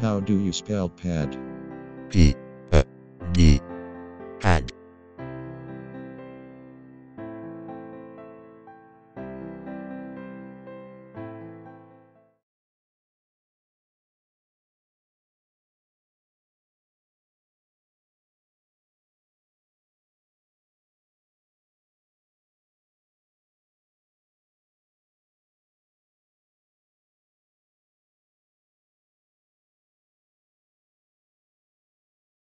How do you spell pad? P